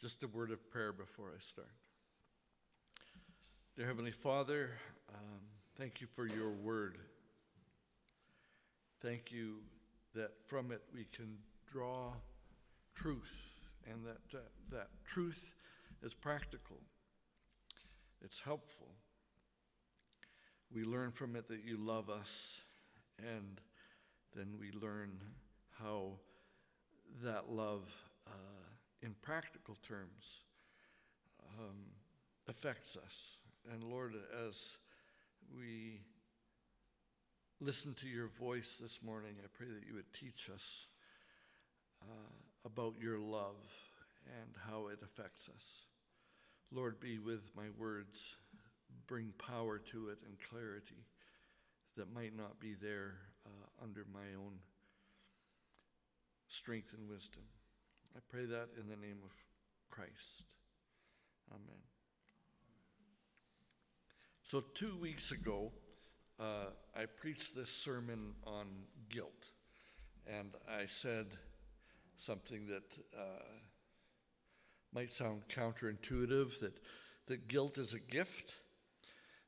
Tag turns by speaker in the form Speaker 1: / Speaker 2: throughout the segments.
Speaker 1: Just a word of prayer before I start. Dear Heavenly Father, um, thank you for your word. Thank you that from it we can draw truth and that, that, that truth is practical, it's helpful. We learn from it that you love us, and then we learn how that love, uh, in practical terms, um, affects us. And Lord, as we listen to your voice this morning, I pray that you would teach us uh, about your love and how it affects us. Lord, be with my words, bring power to it and clarity that might not be there uh, under my own strength and wisdom. I pray that in the name of Christ. Amen. So, two weeks ago, uh, I preached this sermon on guilt, and I said something that uh, might sound counterintuitive that, that guilt is a gift,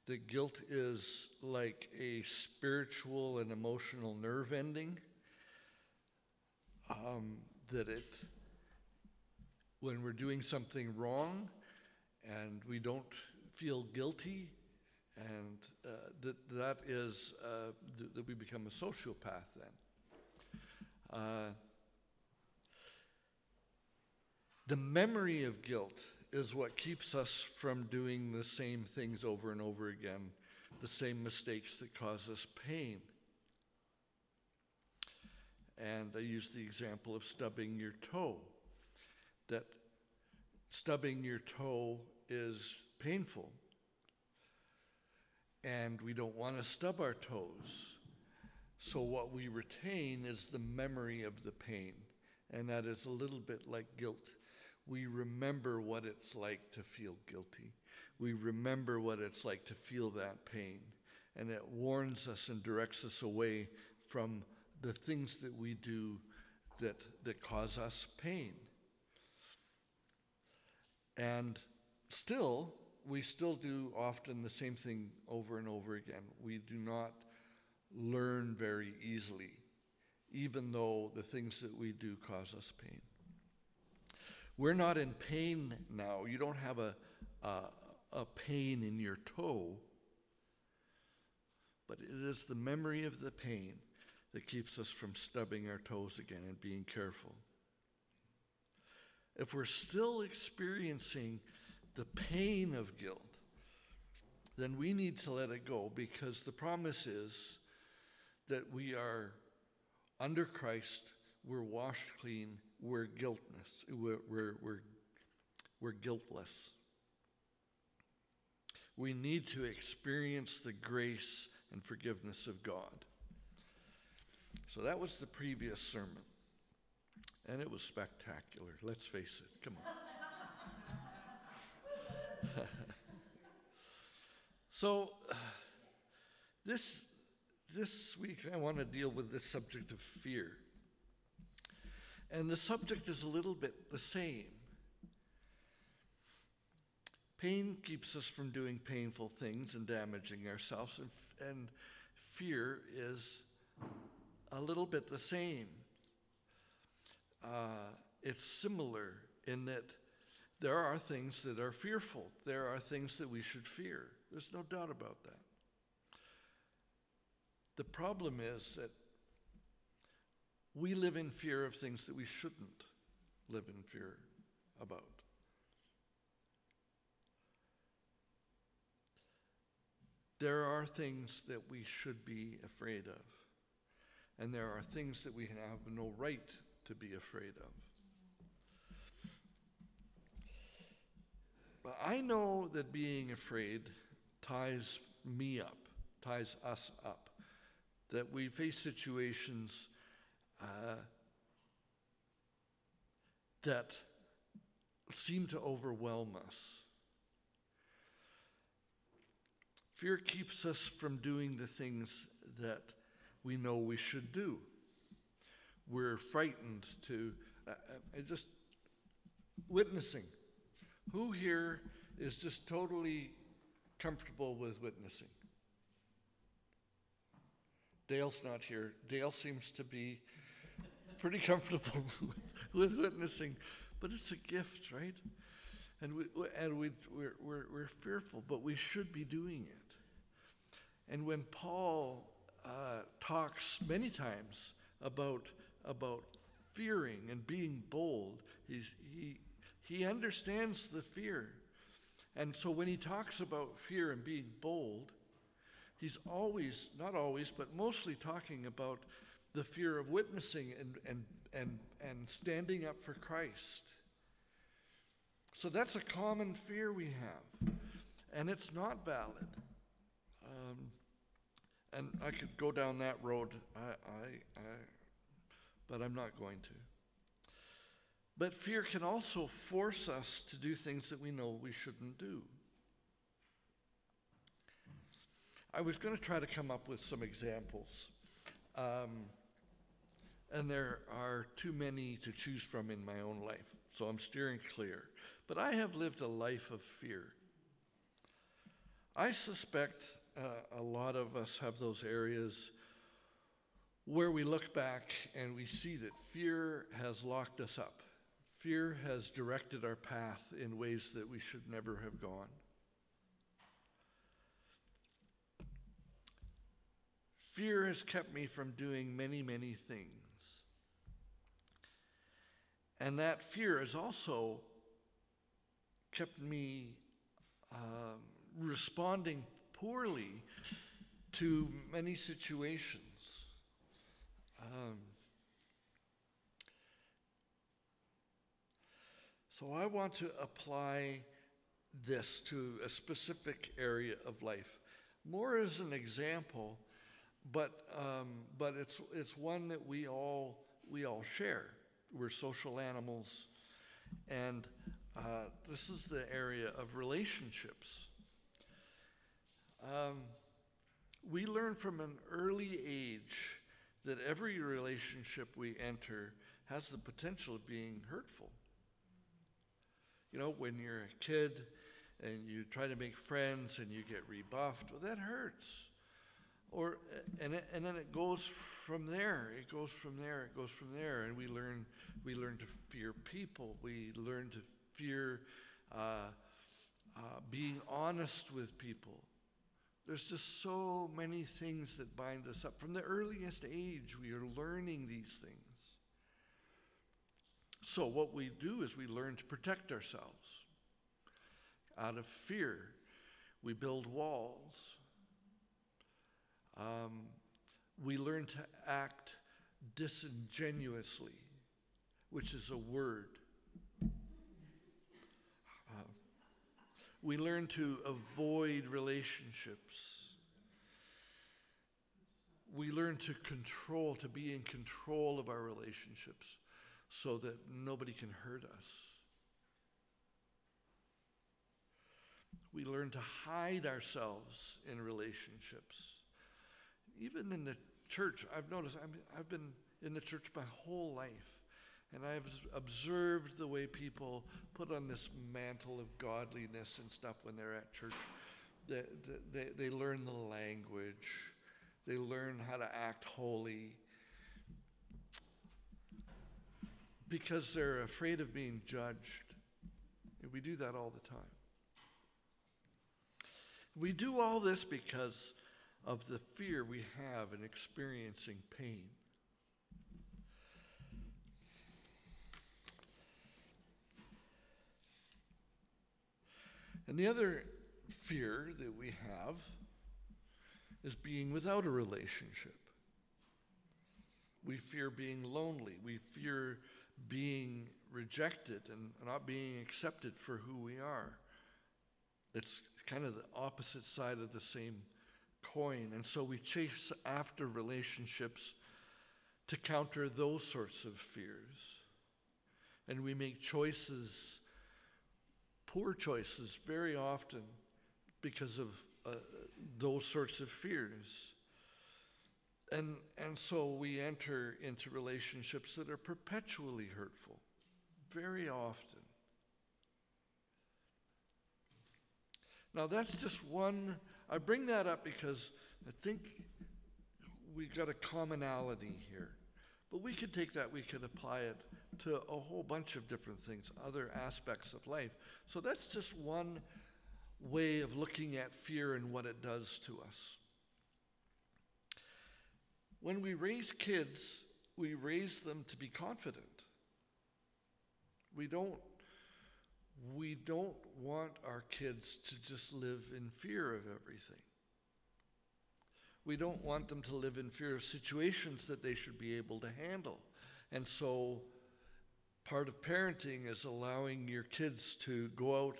Speaker 1: that guilt is like a spiritual and emotional nerve ending, um, that it, when we're doing something wrong and we don't feel guilty, and uh, that that is uh, th- that we become a sociopath then. Uh, the memory of guilt is what keeps us from doing the same things over and over again, the same mistakes that cause us pain. And I use the example of stubbing your toe. That stubbing your toe is painful. And we don't want to stub our toes. So, what we retain is the memory of the pain. And that is a little bit like guilt we remember what it's like to feel guilty. We remember what it's like to feel that pain. And it warns us and directs us away from the things that we do that, that cause us pain. And still, we still do often the same thing over and over again. We do not learn very easily, even though the things that we do cause us pain. We're not in pain now. You don't have a, a, a pain in your toe, but it is the memory of the pain that keeps us from stubbing our toes again and being careful. If we're still experiencing the pain of guilt, then we need to let it go because the promise is that we are under Christ, we're washed clean, we're guiltless. We're, we're, we're, we're guiltless. We need to experience the grace and forgiveness of God. So that was the previous sermon. And it was spectacular. Let's face it. Come on. so this this week I want to deal with this subject of fear. And the subject is a little bit the same. Pain keeps us from doing painful things and damaging ourselves, and, and fear is a little bit the same. Uh, it's similar in that there are things that are fearful, there are things that we should fear. There's no doubt about that. The problem is that we live in fear of things that we shouldn't live in fear about. There are things that we should be afraid of, and there are things that we have no right to be afraid of. But I know that being afraid ties me up, ties us up, that we face situations uh, that seem to overwhelm us. Fear keeps us from doing the things that we know we should do. We're frightened to, uh, uh just witnessing Who here is just totally comfortable with witnessing? Dale's not here. Dale seems to be pretty comfortable with, with witnessing, but it's a gift, right? And, we, and we, we're, we're, we're fearful, but we should be doing it. And when Paul uh, talks many times about, about fearing and being bold, he's, he, he understands the fear. And so when he talks about fear and being bold, he's always, not always, but mostly talking about the fear of witnessing and, and, and, and standing up for Christ. So that's a common fear we have, and it's not valid. Um, and I could go down that road, I, I, I, but I'm not going to. But fear can also force us to do things that we know we shouldn't do. I was going to try to come up with some examples. Um, and there are too many to choose from in my own life, so I'm steering clear. But I have lived a life of fear. I suspect uh, a lot of us have those areas where we look back and we see that fear has locked us up. Fear has directed our path in ways that we should never have gone. Fear has kept me from doing many, many things. And that fear has also kept me um, responding poorly to many situations. Um, so I want to apply this to a specific area of life, more as an example, but um, but it's it's one that we all we all share we're social animals. And uh, this is the area of relationships. Um, we learn from an early age that every relationship we enter has the potential of being hurtful. You know, when you're a kid and you try to make friends and you get rebuffed, well, that hurts. Or, and, it, and then it goes from there. It goes from there. It goes from there. And we learn, we learn to fear people. We learn to fear uh, uh, being honest with people. There's just so many things that bind us up. From the earliest age, we are learning these things. So, what we do is we learn to protect ourselves. Out of fear, we build walls. Um, we learn to act disingenuously, which is a word. We learn to avoid relationships. We learn to control, to be in control of our relationships so that nobody can hurt us. We learn to hide ourselves in relationships even in the church, I've noticed, i have been in the church my whole life, and I've observed the way people put on this mantle of godliness and stuff when they're at church. They, they, they learn the language, they learn how to act holy because they're afraid of being judged. And we do that all the time. We do all this because of the fear we have in experiencing pain. And the other fear that we have is being without a relationship. We fear being lonely. We fear being rejected and not being accepted for who we are. It's kind of the opposite side of the same coin. And so we chase after relationships to counter those sorts of fears. And we make choices, poor choices, very often because of uh, those sorts of fears. And, and so we enter into relationships that are perpetually hurtful, very often. Now, that's just one. I bring that up because I think we've got a commonality here. But we could take that, we could apply it to a whole bunch of different things, other aspects of life. So that's just one way of looking at fear and what it does to us. When we raise kids, we raise them to be confident. We don't we don't want our kids to just live in fear of everything. We don't want them to live in fear of situations that they should be able to handle. And so, part of parenting is allowing your kids to go out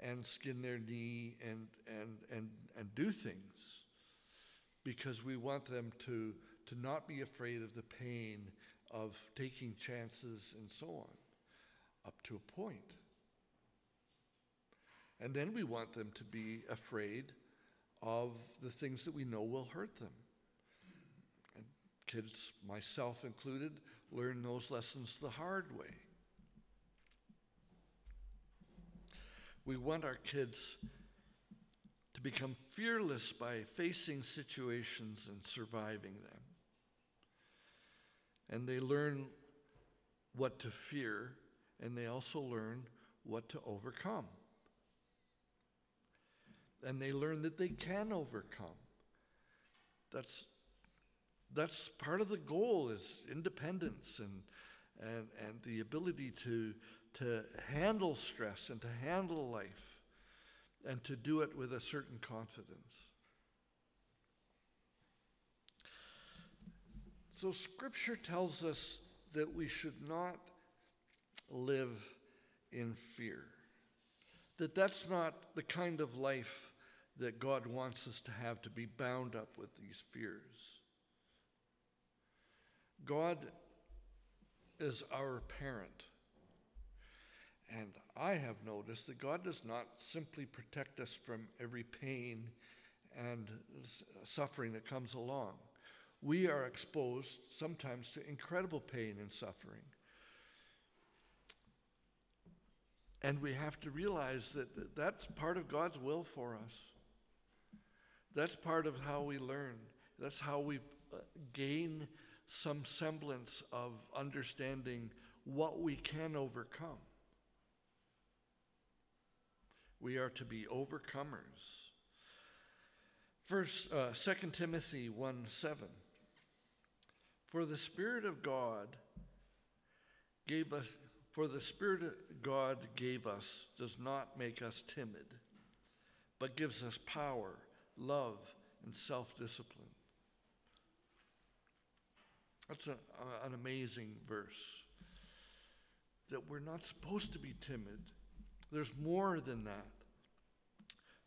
Speaker 1: and skin their knee and, and, and, and do things because we want them to, to not be afraid of the pain of taking chances and so on, up to a point. And then we want them to be afraid of the things that we know will hurt them. And kids, myself included, learn those lessons the hard way. We want our kids to become fearless by facing situations and surviving them. And they learn what to fear, and they also learn what to overcome and they learn that they can overcome. That's, that's part of the goal is independence and, and, and the ability to, to handle stress and to handle life and to do it with a certain confidence. So, Scripture tells us that we should not live in fear. That that's not the kind of life that God wants us to have to be bound up with these fears. God is our parent. And I have noticed that God does not simply protect us from every pain and suffering that comes along. We are exposed sometimes to incredible pain and suffering. And we have to realize that that's part of God's will for us. That's part of how we learn. That's how we uh, gain some semblance of understanding what we can overcome. We are to be overcomers. First, uh, 2 Timothy 1 7. For the Spirit of God gave us, for the Spirit of God gave us does not make us timid, but gives us power love, and self discipline. That's a, a, an amazing verse. That we're not supposed to be timid. There's more than that.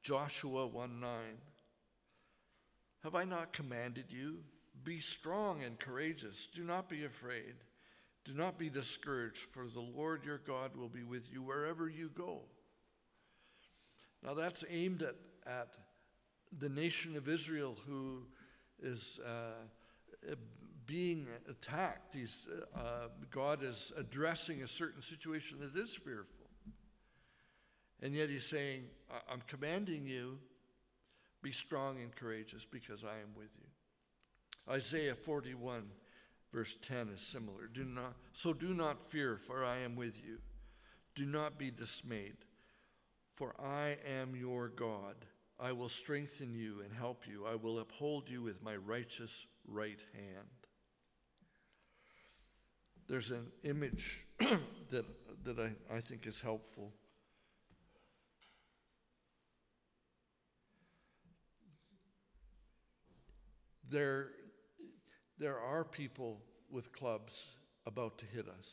Speaker 1: Joshua 1 9. Have I not commanded you? Be strong and courageous. Do not be afraid. Do not be discouraged, for the Lord your God will be with you wherever you go. Now, that's aimed at, at the nation of Israel who is uh, being attacked. He's, uh, God is addressing a certain situation that is fearful. And yet he's saying, I'm commanding you, be strong and courageous because I am with you. Isaiah 41, verse 10 is similar. Do not, so do not fear, for I am with you. Do not be dismayed, for I am your God. I will strengthen you and help you. I will uphold you with my righteous right hand. There's an image that, that I, I think is helpful. There, there are people with clubs about to hit us.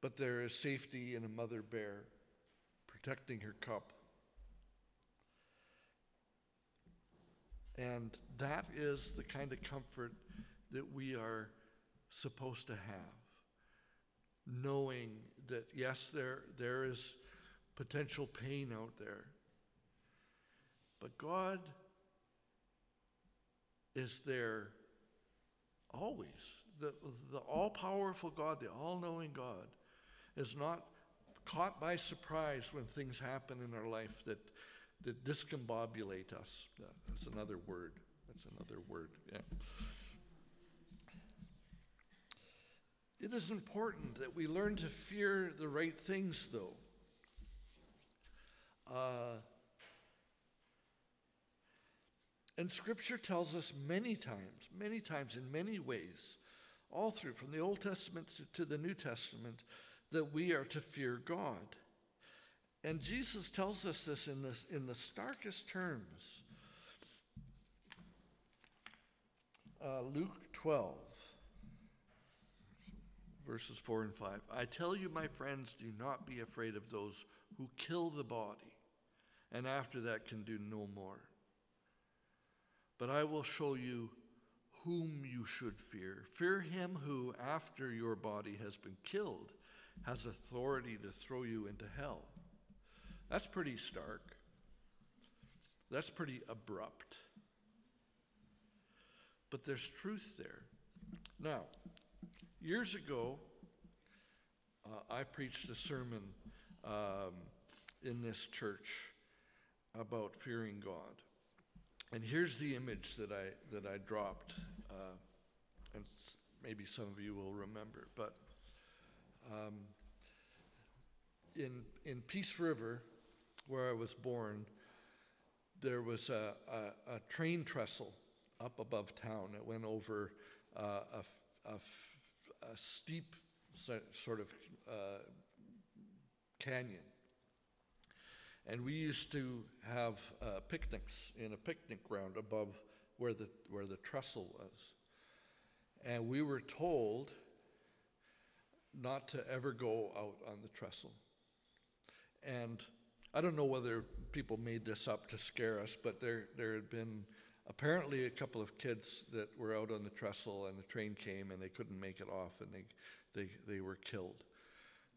Speaker 1: But there is safety in a mother bear protecting her cup. And that is the kind of comfort that we are supposed to have. Knowing that, yes, there, there is potential pain out there, but God is there always. The, the all powerful God, the all knowing God, is not caught by surprise when things happen in our life that, that discombobulate us. That's another word. That's another word, yeah. It is important that we learn to fear the right things, though. Uh, and Scripture tells us many times, many times, in many ways, all through, from the Old Testament to, to the New Testament, that we are to fear God. And Jesus tells us this in, this in the starkest terms. Uh, Luke 12, verses 4 and 5. I tell you, my friends, do not be afraid of those who kill the body, and after that can do no more. But I will show you whom you should fear. Fear him who, after your body has been killed, has authority to throw you into hell. That's pretty stark. That's pretty abrupt. But there's truth there. Now, years ago, uh, I preached a sermon um, in this church about fearing God. And here's the image that I, that I dropped, uh, and maybe some of you will remember. But um, in, in Peace River, where I was born, there was a, a, a train trestle up above town. It went over uh, a, a, a, steep sort of uh, canyon. And we used to have uh, picnics in a picnic ground above where the, where the trestle was. And we were told not to ever go out on the trestle. And I don't know whether people made this up to scare us, but there, there had been apparently a couple of kids that were out on the trestle and the train came and they couldn't make it off and they, they, they were killed.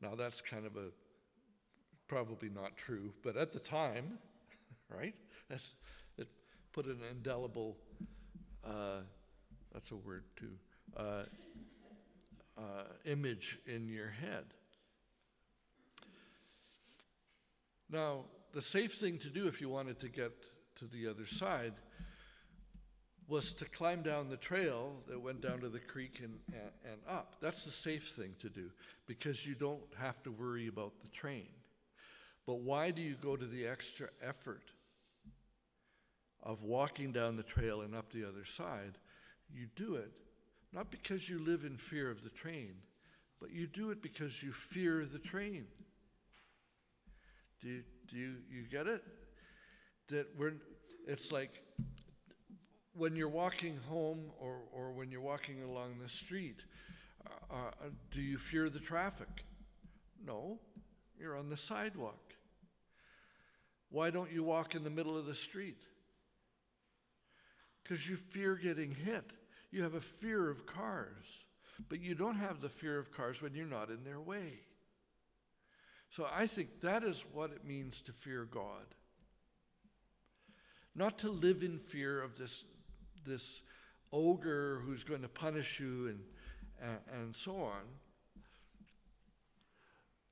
Speaker 1: Now that's kind of a probably not true, but at the time, right, that's, it put an indelible, uh, that's a word too, uh, uh, image in your head. Now, the safe thing to do if you wanted to get to the other side was to climb down the trail that went down to the creek and, and, and, up. That's the safe thing to do because you don't have to worry about the train. But why do you go to the extra effort of walking down the trail and up the other side? You do it not because you live in fear of the train, but you do it because you fear the train. Do you, do you, you get it? That we're, it's like when you're walking home or, or when you're walking along the street, uh, uh, do you fear the traffic? No, you're on the sidewalk. Why don't you walk in the middle of the street? Because you fear getting hit. You have a fear of cars, but you don't have the fear of cars when you're not in their way. So I think that is what it means to fear God. Not to live in fear of this, this ogre who's going to punish you and, and, and so on.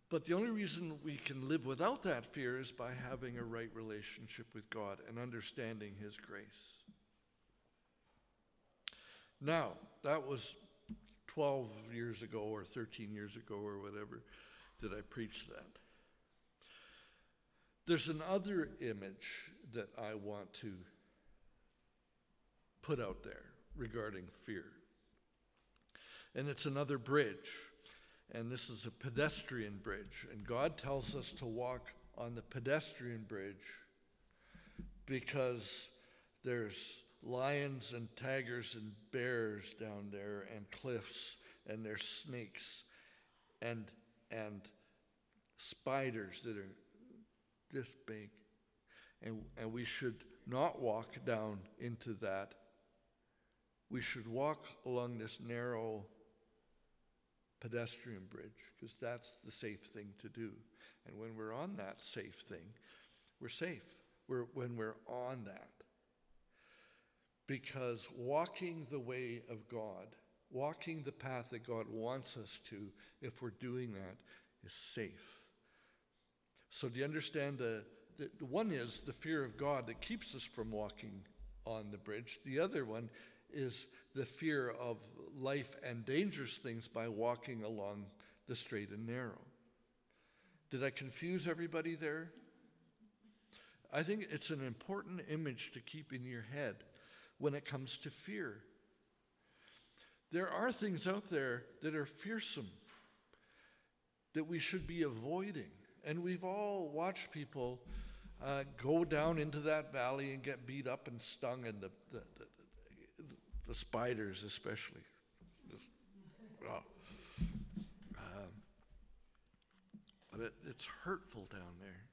Speaker 1: But the only reason we can live without that fear is by having a right relationship with God and understanding His grace. Now, that was 12 years ago or 13 years ago or whatever that I preached that. There's another image that I want to put out there regarding fear. And it's another bridge. And this is a pedestrian bridge. And God tells us to walk on the pedestrian bridge because there's lions and tigers and bears down there and cliffs and there's snakes and and spiders that are this big and and we should not walk down into that we should walk along this narrow pedestrian bridge because that's the safe thing to do. And when we're on that safe thing we're safe. We're, when we're on that. Because walking the way of God, walking the path that God wants us to, if we're doing that, is safe. So, do you understand the, the, one is the fear of God that keeps us from walking on the bridge, the other one is the fear of life and dangerous things by walking along the straight and narrow. Did I confuse everybody there? I think it's an important image to keep in your head when it comes to fear. There are things out there that are fearsome that we should be avoiding. And we've all watched people uh, go down into that valley and get beat up and stung, and the, the, the, the spiders, especially. Just, um, but it, it's hurtful down there.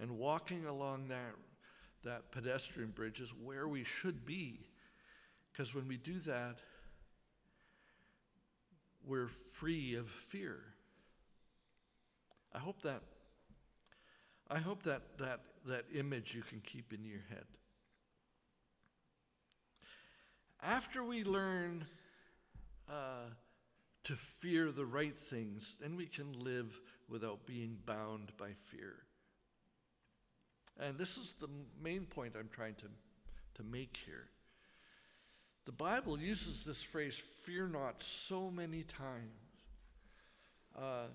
Speaker 1: And walking along that, that pedestrian bridge is where we should be. Because when we do that, we're free of fear. I hope that I hope that that that image you can keep in your head. After we learn uh, to fear the right things, then we can live without being bound by fear. And this is the main point I'm trying to, to make here. The Bible uses this phrase, fear not, so many times. Uh,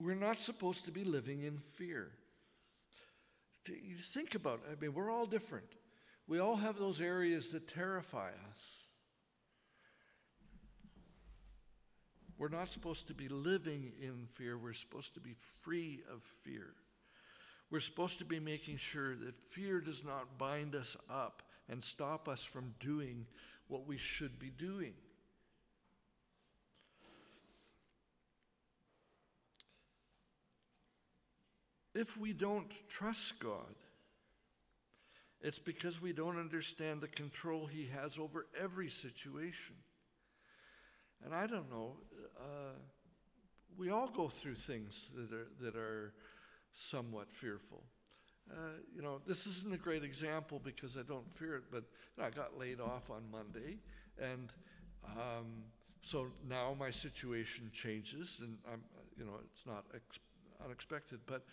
Speaker 1: we're not supposed to be living in fear. You think about it. I mean, we're all different. We all have those areas that terrify us. We're not supposed to be living in fear. We're supposed to be free of fear. We're supposed to be making sure that fear does not bind us up and stop us from doing what we should be doing. If we don't trust God, it's because we don't understand the control He has over every situation. And I don't know, uh, we all go through things that are, that are somewhat fearful. Uh, you know, this isn't a great example because I don't fear it, but you know, I got laid off on Monday, and um, so now my situation changes, and I'm, you know, it's not ex- unexpected, but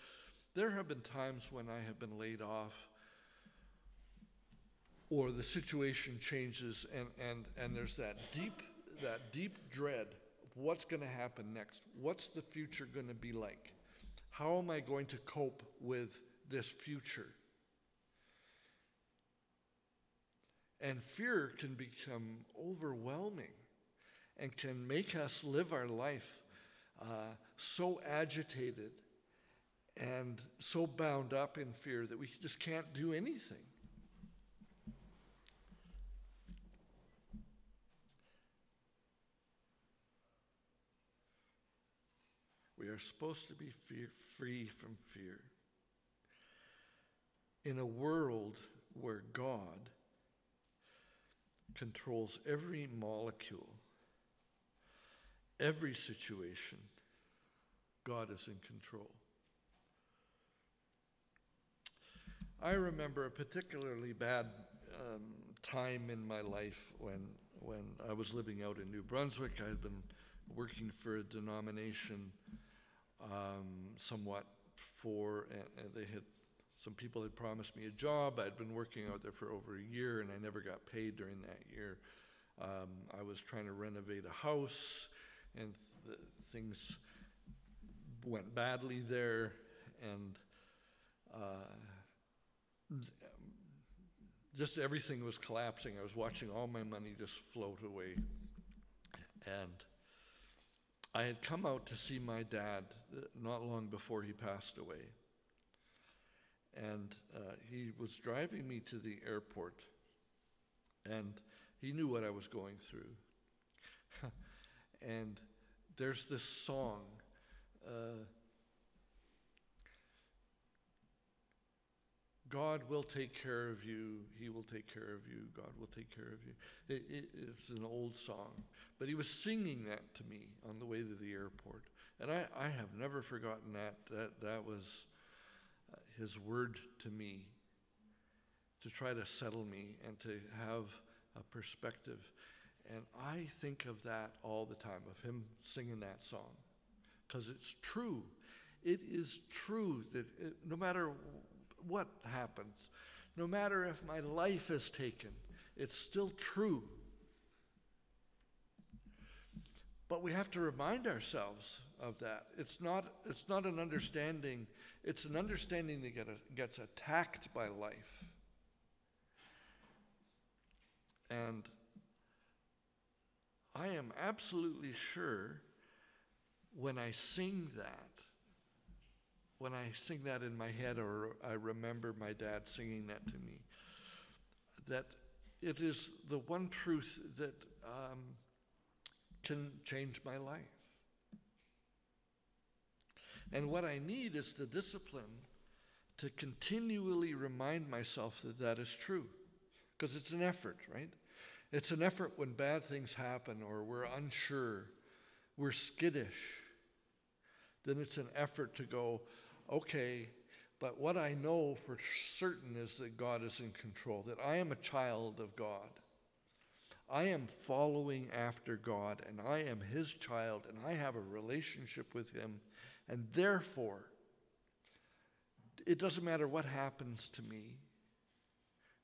Speaker 1: there have been times when I have been laid off, or the situation changes, and and and there's that deep that deep dread of what's going to happen next. What's the future going to be like? How am I going to cope with this future? And fear can become overwhelming and can make us live our life uh, so agitated and so bound up in fear that we just can't do anything. Are supposed to be fear, free from fear. In a world where God controls every molecule, every situation, God is in control. I remember a particularly bad um, time in my life when, when I was living out in New Brunswick. I had been working for a denomination um, somewhat for, and, and they had, some people had promised me a job. I'd been working out there for over a year and I never got paid during that year. Um, I was trying to renovate a house and th- things went badly there and uh, just everything was collapsing. I was watching all my money just float away. And I had come out to see my dad uh, not long before he passed away. And uh, he was driving me to the airport, and he knew what I was going through. and there's this song. Uh, God will take care of you. He will take care of you. God will take care of you. It, it, it's an old song. But he was singing that to me on the way to the airport. And I, I have never forgotten that. That, that was uh, his word to me to try to settle me and to have a perspective. And I think of that all the time, of him singing that song, because it's true. It is true that it, no matter what happens, no matter if my life is taken, it's still true. But we have to remind ourselves of that. It's not, it's not an understanding, it's an understanding that get a, gets attacked by life. And I am absolutely sure when I sing that, when I sing that in my head, or I remember my dad singing that to me, that it is the one truth that um, can change my life. And what I need is the discipline to continually remind myself that that is true. Because it's an effort, right? It's an effort when bad things happen or we're unsure, we're skittish. Then it's an effort to go, okay, but what I know for certain is that God is in control, that I am a child of God. I am following after God, and I am His child, and I have a relationship with Him, and therefore, it doesn't matter what happens to me,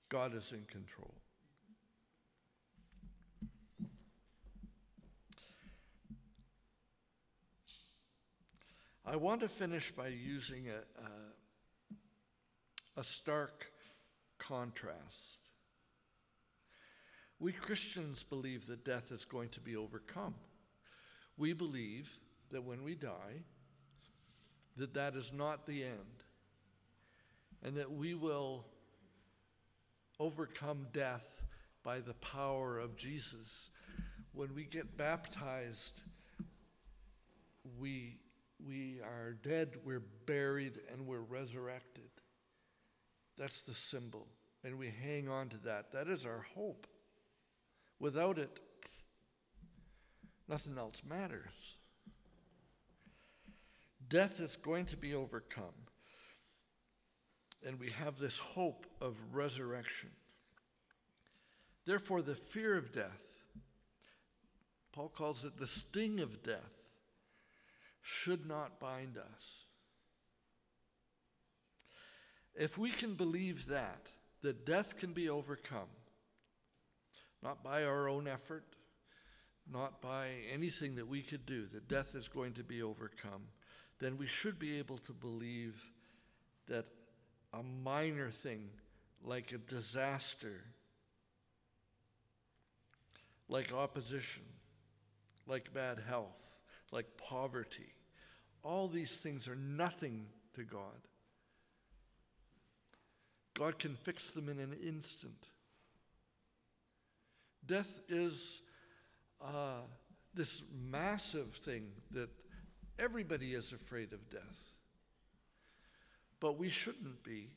Speaker 1: God is in control. I want to finish by using a, a, a stark contrast. We Christians believe that death is going to be overcome. We believe that when we die, that that is not the end, and that we will overcome death by the power of Jesus. When we get baptized, we we are dead, we're buried, and we're resurrected. That's the symbol. And we hang on to that. That is our hope. Without it, nothing else matters. Death is going to be overcome. And we have this hope of resurrection. Therefore, the fear of death, Paul calls it the sting of death should not bind us. If we can believe that, that death can be overcome, not by our own effort, not by anything that we could do, that death is going to be overcome, then we should be able to believe that a minor thing like a disaster, like opposition, like bad health, like poverty, all these things are nothing to God. God can fix them in an instant. Death is uh, this massive thing that everybody is afraid of death. But we shouldn't be.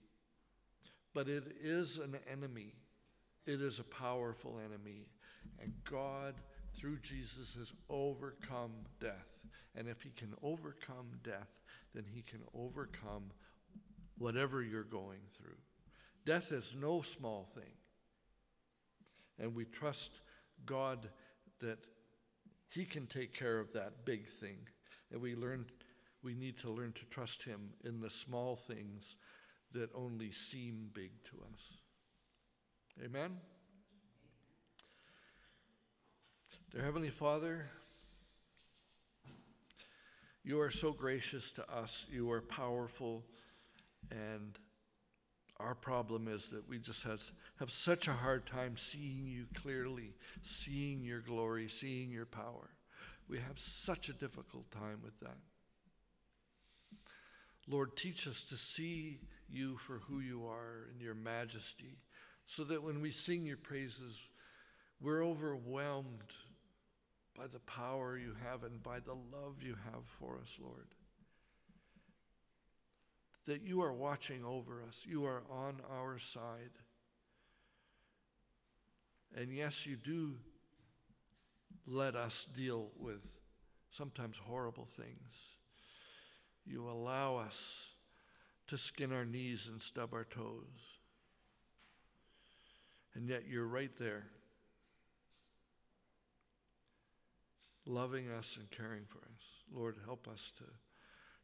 Speaker 1: But it is an enemy, it is a powerful enemy. And God, through Jesus, has overcome death. And if he can overcome death, then he can overcome whatever you're going through. Death is no small thing. And we trust God that he can take care of that big thing. And we learn we need to learn to trust him in the small things that only seem big to us. Amen. Dear Heavenly Father, you are so gracious to us. You are powerful. And our problem is that we just have, have such a hard time seeing you clearly, seeing your glory, seeing your power. We have such a difficult time with that. Lord, teach us to see you for who you are in your majesty, so that when we sing your praises, we're overwhelmed by the power you have and by the love you have for us, Lord. That you are watching over us, you are on our side. And yes, you do let us deal with sometimes horrible things. You allow us to skin our knees and stub our toes. And yet you're right there loving us and caring for us. Lord, help us to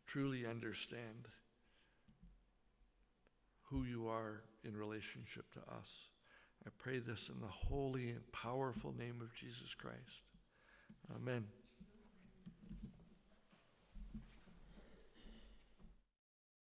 Speaker 1: truly understand who you are in relationship to us. I pray this in the holy and powerful name of Jesus Christ. Amen.